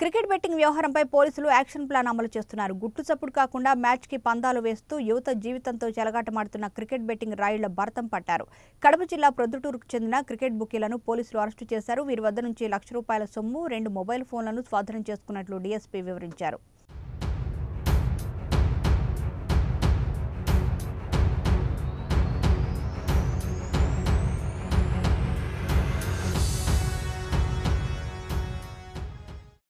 Cricket betting వ్యవహారంపై పోలీసులు action plan అమలు చేస్తున్నారు. గుట్టు చప్పుడు కాకుండా మ్యాచ్కి పందాలు వేస్తూ యువత జీవితంతో చెలగాటమాడుతున్న క్రికెట్ బెట్టింగ్ రాయుళ్ళ భరతం పట్టారు. కడప జిల్లా ప్రొద్దుటూరుకు చెందిన క్రికెట్ బుకీలను పోలీసులు అరెస్టు చేశారు. వీరి వద్ద నుంచి లక్ష రూపాయల సొమ్ము రెండు మొబైల్ ఫోన్లను స్వాధీనం చేసుకున్నట్లు డీఎస్పీ వివరించారు.